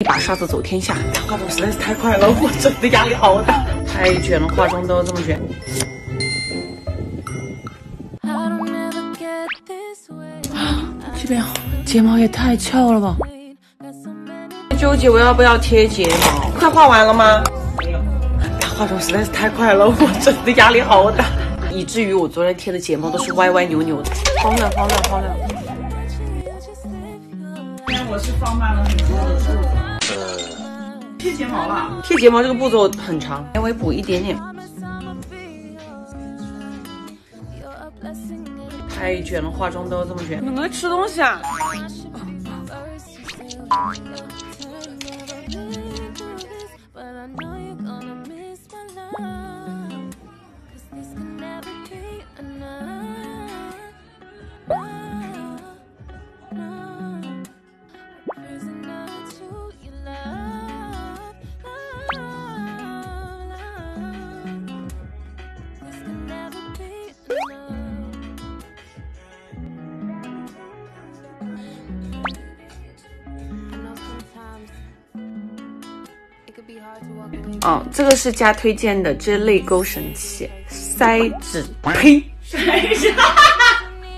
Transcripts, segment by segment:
一把刷子走天下，化妆实在是太快了，我真的压力好大，太卷了，化妆都要这么卷。这边睫毛也太翘了吧！纠结我要不要贴睫毛，快画完了吗？没有，他化妆实在是太快了，我真的压力好大，以至于我昨天贴的睫毛都是歪歪扭扭的，好冷好冷好冷。我是放慢了很多的。贴睫毛了，贴睫毛这个步骤很长，稍微补一点点。太卷了，化妆都要这么卷。怎么在吃东西啊？哦，这个是家推荐的，这泪沟神器，腮子呸，腮子，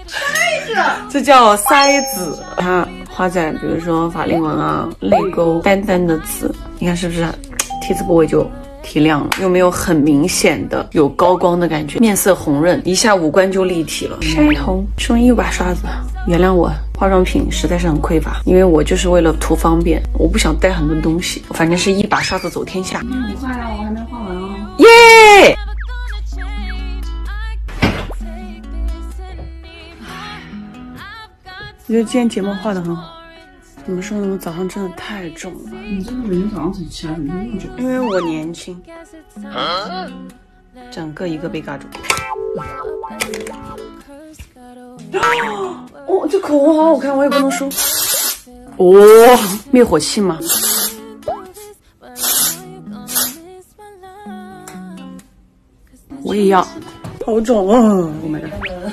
腮子，这叫腮子，它画在比如说法令纹啊、泪沟、淡淡的紫，你看是不是 T 字部位就提亮了，又没有很明显的有高光的感觉，面色红润，一下五官就立体了。腮红，送一把刷子，原谅我。化妆品实在是很匮乏，因为我就是为了图方便，我不想带很多东西，反正是一把刷子走天下。很快啊，我还没画完哦。耶！我觉得今天睫毛画的很好。怎么说呢？我早上真的太重了。你真的每天早上起来怎么那么重？因为我年轻。整个一个被尬住。哦，这口红好好看，我也不能说。哇，灭火器吗？我也要，好肿啊！Oh my god！